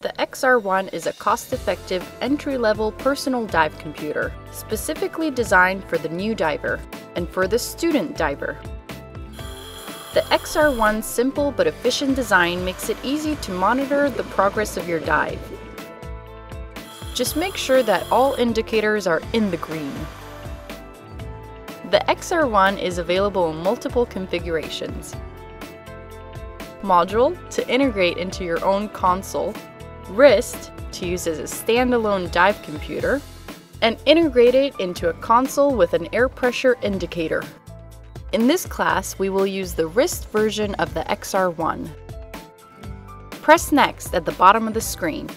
The XR1 is a cost-effective, entry-level personal dive computer, specifically designed for the new diver and for the student diver. The XR1's simple but efficient design makes it easy to monitor the progress of your dive. Just make sure that all indicators are in the green. The XR1 is available in multiple configurations. Module to integrate into your own console wrist to use as a standalone dive computer, and integrate it into a console with an air pressure indicator. In this class, we will use the wrist version of the XR1. Press Next at the bottom of the screen